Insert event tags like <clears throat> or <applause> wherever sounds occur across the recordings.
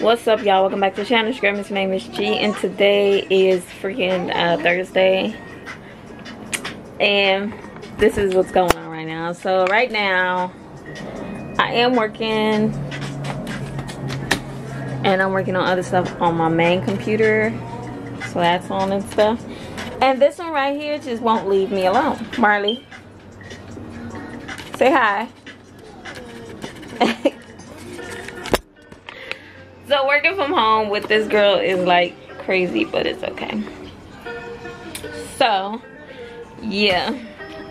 what's up y'all? Welcome back to the channel. My name is g and today is freaking uh, thursday. And this is what's going on right now. So right now i am working and i'm working on other stuff on my main computer so that's on and stuff. And this one right here just won't leave me alone. Marley say hi <laughs> so working from home with this girl is like crazy but it's okay. So yeah.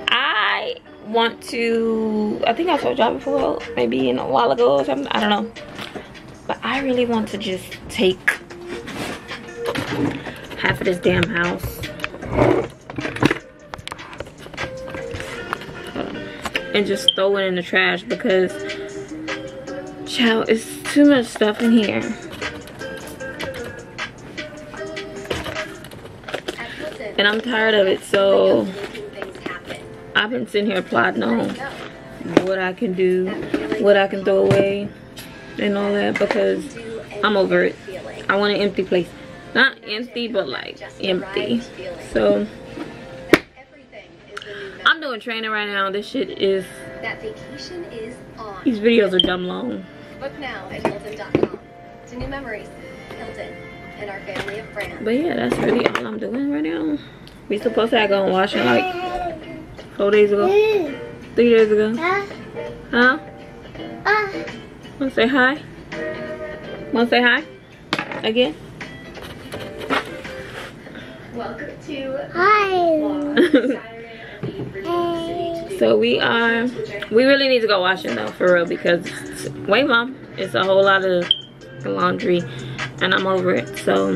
I want to i think i told y'all before maybe in a while ago or something i don't know. But i really want to just take half of this damn house. And just throw it in the trash because child it's too much stuff in here. And I'm tired of it, so I've been sitting here plotting on what I can do, what I can throw away, and all that because I'm over it. I want an empty place. Not empty, but like empty. So, I'm doing training right now. This shit is, That vacation is on. these videos are dumb long. Book now at Hilton.com. To new memories, Hilton, and our family of friends. But yeah, that's really all I'm doing right now. We supposed to have gone washing like four days ago, three days ago. Huh? Wanna say hi? Wanna say hi? Again? Welcome to Hi. So we are we really need to go washing though for real because wait mom it's a whole lot of laundry and i'm over it so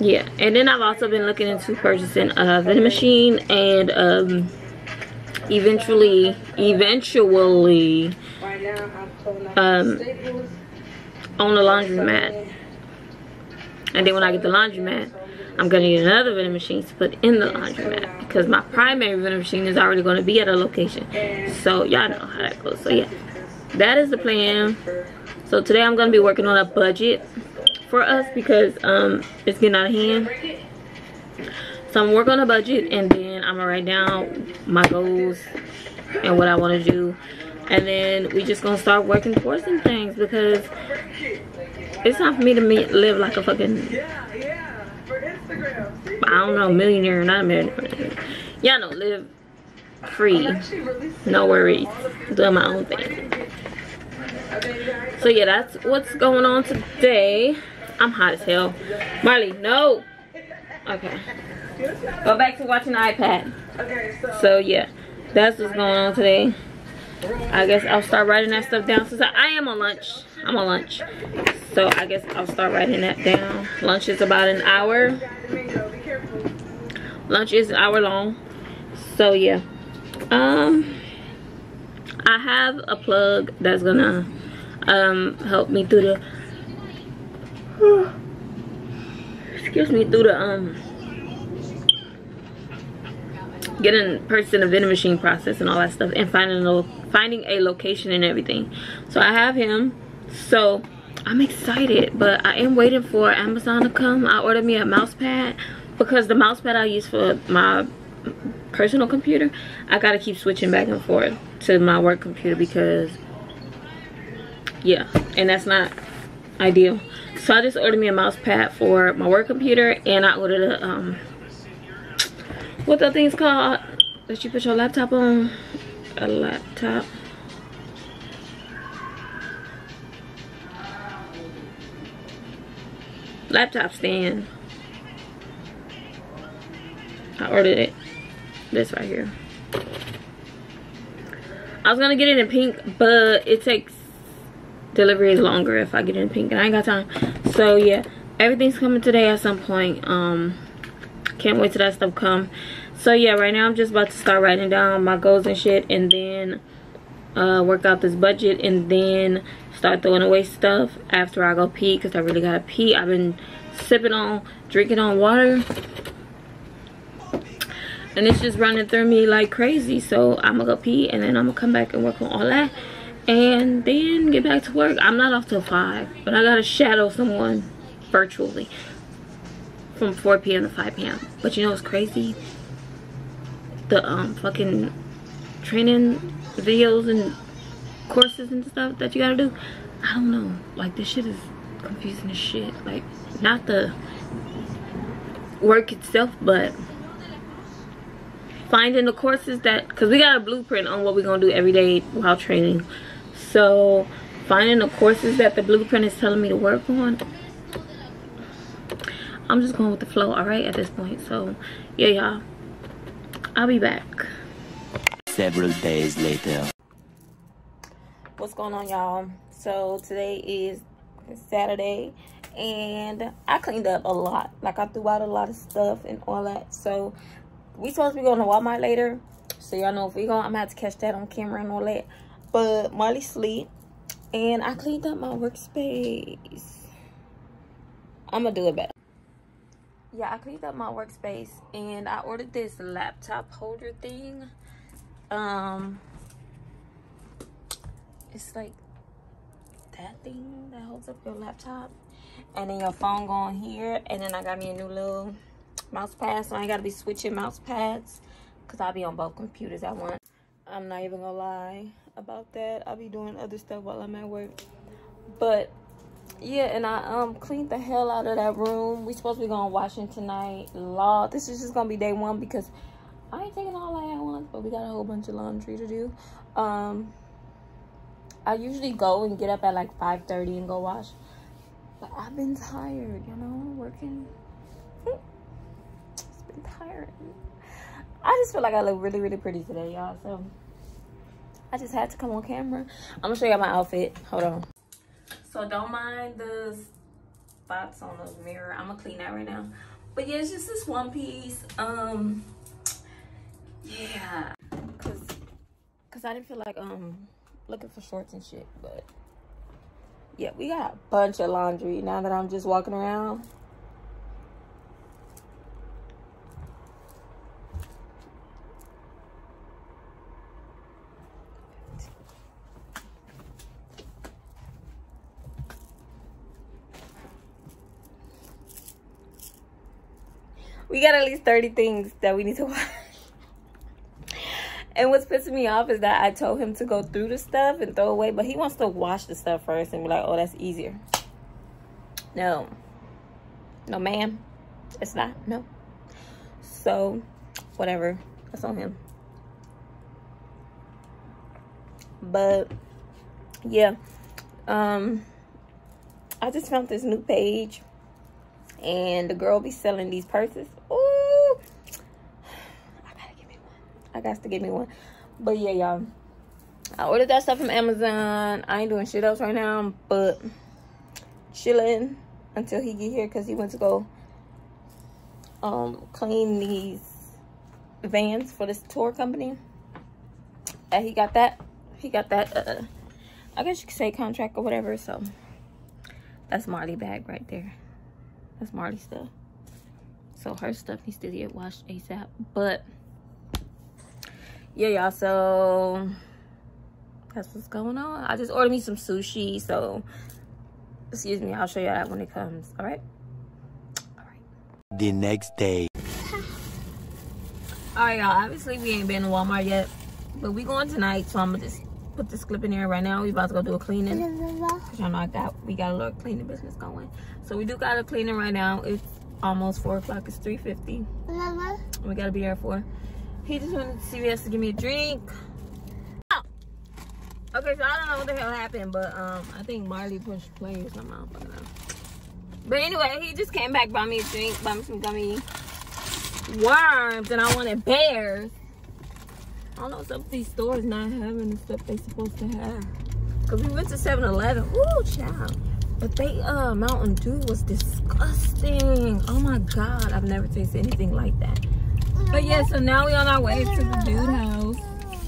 yeah. And then i've also been looking into purchasing a vending machine and um eventually eventually um on the laundromat. And then when i get the laundromat I'm gonna need another vending machine to put in the laundromat because my primary vending machine is already gonna be at a location. So y'all know how that goes. So yeah, that is the plan. So today I'm gonna be working on a budget for us because um it's getting out of hand. So I'm working on a budget and then I'm gonna write down my goals and what I wanna do. And then we just gonna start working towards some things because it's time for me to meet, live like a fucking don't know, millionaire, or not millionaire. Y'all know, live free, no worries, doing my own thing. So yeah, that's what's going on today. I'm hot as hell. Marley, no. Okay. Go back to watching the iPad. So yeah, that's what's going on today. I guess I'll start writing that stuff down since I am on lunch. I'm on lunch. So I guess I'll start writing that down. Lunch is about an hour lunch is an hour long. So yeah. Um i have a plug that's gonna um help me through the <sighs> excuse me through the um getting purchasing a vending machine process and all that stuff and finding a finding a location and everything. So i have him. So i'm excited but i am waiting for amazon to come. I ordered me a mouse pad because the mouse pad I use for my personal computer, I gotta keep switching back and forth to my work computer because, yeah, and that's not ideal. So I just ordered me a mouse pad for my work computer and I ordered a, um, what the thing's called that you put your laptop on? A laptop. Laptop stand. I ordered it. This right here. I was gonna get it in pink, but it takes delivery is longer if I get it in pink and I ain't got time. So yeah, everything's coming today at some point. Um can't wait till that stuff come. So yeah, right now I'm just about to start writing down my goals and shit and then uh work out this budget and then start throwing away stuff after I go pee because I really gotta pee. I've been sipping on drinking on water and it's just running through me like crazy so i'm gonna go pee and then i'm gonna come back and work on all that and then get back to work. I'm not off till 5, but I gotta shadow someone virtually from 4 p.m. to 5 p.m. But you know what's crazy? The um fucking training videos and courses and stuff that you gotta do. I don't know. Like this shit is confusing as shit. Like not the work itself, but finding the courses that because we got a blueprint on what we're gonna do every day while training. So finding the courses that the blueprint is telling me to work on i'm just going with the flow all right at this point. So yeah y'all. I'll be back. Several days later. What's going on y'all? So today is saturday and i cleaned up a lot. Like i threw out a lot of stuff and all that. So we supposed to be going to walmart later so y'all know if we go i'm have to catch that on camera and all that but Marley sleep and I cleaned up my workspace. I'm gonna do it better. Yeah, I cleaned up my workspace and I ordered this laptop holder thing. Um, it's like that thing that holds up your laptop and then your phone going here and then I got me a new little mouse pad so I ain't gotta be switching mouse pads because I'll be on both computers at once. I'm not even gonna lie about that. I'll be doing other stuff while I'm at work. But yeah, and I um cleaned the hell out of that room. We supposed to be going washing tonight. Law, this is just gonna be day one because I ain't taking all that at once, but we got a whole bunch of laundry to do. Um I usually go and get up at like 5:30 and go wash. But I've been tired, you know, working. It's been tired. I just feel like I look really, really pretty today, y'all. So I just had to come on camera. I'm gonna show y'all my outfit. Hold on. So don't mind the spots on the mirror. I'm gonna clean that right now. But yeah, it's just this one piece. Um, yeah, cause, cause I didn't feel like um looking for shorts and shit. But yeah, we got a bunch of laundry now that I'm just walking around. We got at least 30 things that we need to wash. And what's pissing me off is that I told him to go through the stuff and throw away, but he wants to wash the stuff first and be like, oh, that's easier. No. No, ma'am. It's not. No. So, whatever. That's on him. But, yeah. Um, I just found this new page and the girl be selling these purses. Ooh, <sighs> I gotta give me one. I got to give me one. But yeah, y'all. I ordered that stuff from Amazon. I ain't doing shit else right now, but chilling until he get here because he went to go um clean these vans for this tour company. And he got that. He got that. Uh, I guess you could say contract or whatever. So that's Marley bag right there. That's Marty's stuff. So her stuff needs to get washed ASAP. But yeah, y'all. So that's what's going on. I just ordered me some sushi. So excuse me. I'll show you that when it comes. All right. All right. The next day. <laughs> All right, y'all. Obviously, we ain't been to Walmart yet, but we going tonight. So I'm gonna just put this clip in here right now. We about to go do a cleaning. Cause y'all know I got we got a little cleaning business going. So we do got a cleaning right now. It's almost four o'clock. It's three fifty. We gotta be there for. He just went to CVS to give me a drink. Oh. Okay, so I don't know what the hell happened, but um, I think Marley pushed play or something. I don't know. But anyway, he just came back, bought me a drink, bought me some gummy worms, and I wanted bears. I don't know up with these stores not having the stuff they supposed to have. Cause we went to 7-Eleven. Ooh, child. But they uh Mountain Dew was disgusting. Oh my god, I've never tasted anything like that. But yeah, so now we on our way to the dude house.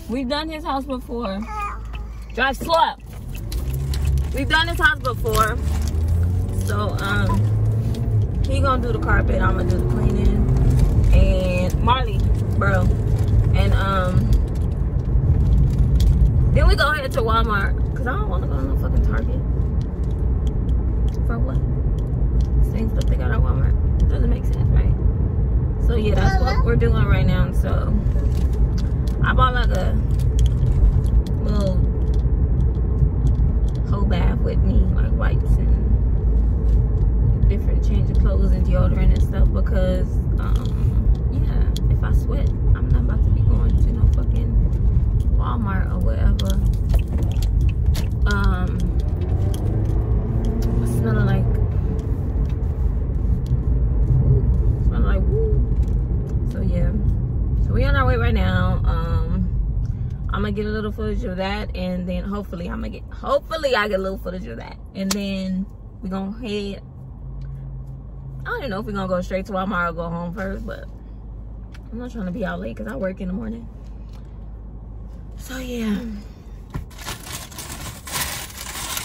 We've done his house before. Drive slow. We've done his house before. So um he gonna do the carpet, I'm gonna do the cleaning. And Marley, bro. And um then we go ahead to Walmart Cause I don't want to go to no fucking Target. For what? Same stuff they got at Walmart. Doesn't make sense, right? So yeah, that's what we're doing right now. So I bought like a little whole bath with me, like wipes and different change of clothes and deodorant and stuff because um yeah, if I sweat, I'm not about to be going to no fucking Walmart or whatever. Um smelling like smelling like woo. So yeah. So we on our way right now. Um I'm gonna get a little footage of that and then hopefully I'm gonna get hopefully I get a little footage of that. And then we gonna head I don't even know if we're gonna go straight to Walmart or go home first, but I'm not trying to be out late because I work in the morning. So yeah.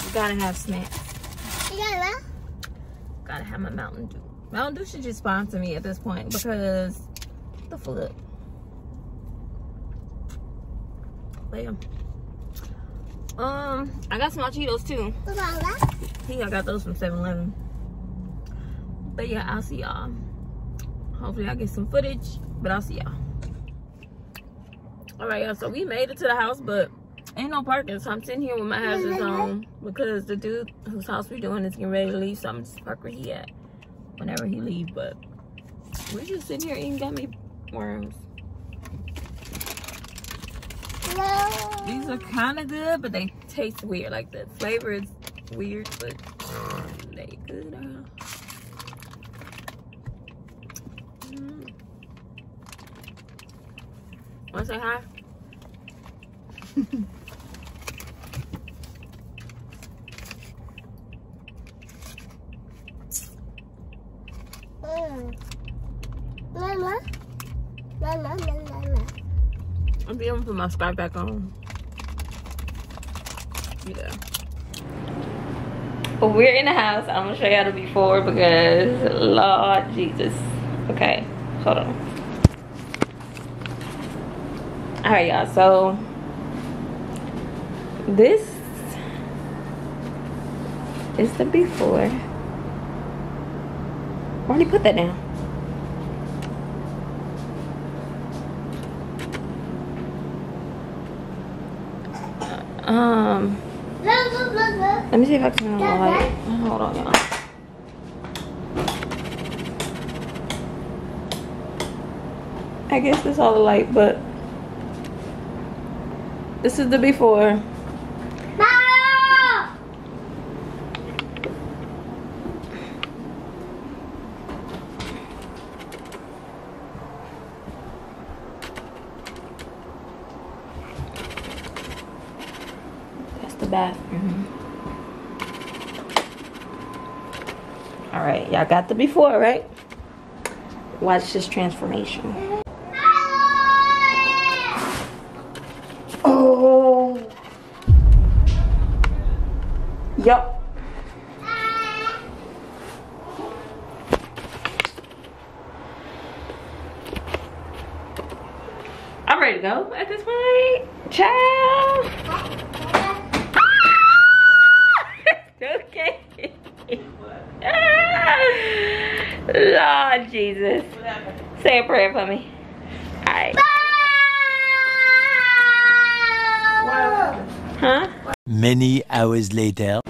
You gotta have snacks. Gotta have my Mountain Dew. Mountain Dew should just sponsor me at this point because the fuck. But yeah. Um, I got some Cheetos too. See, I got those from 7-Eleven. But yeah, I'll see y'all. Hopefully I get some footage, but I'll see y'all. All right, y'all, so we made it to the house, but ain't no parking, so I'm sitting here with my hazards on because the dude whose house we're doing is getting ready to leave, so I'm just park where he at whenever he leave, but we're just sitting here eating gummy worms. These are kind of good, but they taste weird. Like the flavor is weird, but they good. Uh. Mm. Wanna say hi? Mama. Mama, mama, mama. I'm gonna put my scarf back on. Yeah. We're in the house. I'm gonna show y'all the before because Lord Jesus. Okay, hold on. All right, y'all. So this is the before. Why did you put that down? Um, let me see if I can turn on the light. Hold on, y'all. I guess it's all the light, but this is the before. That's the bathroom. Mm-hmm. All right, y'all got the before, right? Watch this transformation. Yup. I'm ready to go at this point. Ciao. Ah! <laughs> okay. <laughs> Lord Jesus. Say a prayer for me. Alright. Huh? Many hours later.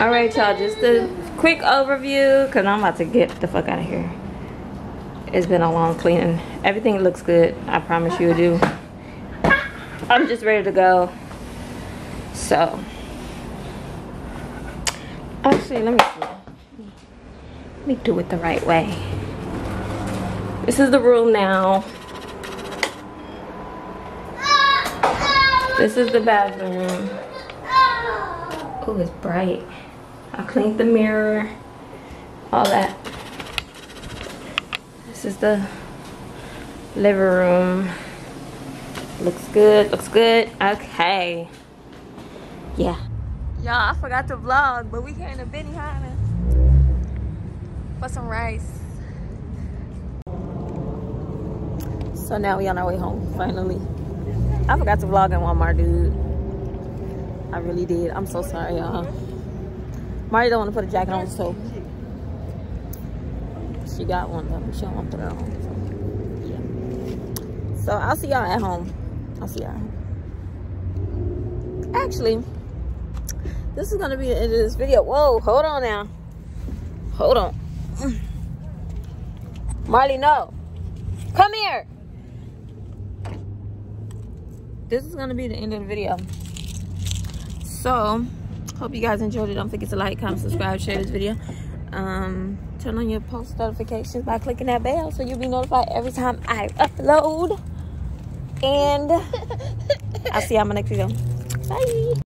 Alright, y'all. Just a quick overview because I'm about to get the fuck out of here. It's been a long cleaning. Everything looks good. I promise you it do. I'm just ready to go. So. Actually, let me see. Let me do it the right way. This is the room now. This is the bathroom. Oh, it's bright. I cleaned the mirror. All that. This is the living room. Looks good, looks good. Okay. Yeah. Y'all, I forgot to vlog, but we came to Benihana for some rice. So now we on our way home, finally. I forgot to vlog in Walmart, dude. I really did. I'm so sorry, y'all. Marty don't want to put a jacket on, so she got one, but she don't want to put it on. So, yeah. So I'll see y'all at home. I'll see y'all. Actually, this is gonna be the end of this video. Whoa, hold on now. Hold on. <clears throat> Marley, no. Come here. This is gonna be the end of the video. So, hope you guys enjoyed it. Don't forget to like, comment, subscribe, share this video. Um, turn on your post notifications by clicking that bell so you'll be notified every time I upload. And I'll see you on my next video. Bye.